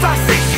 fascista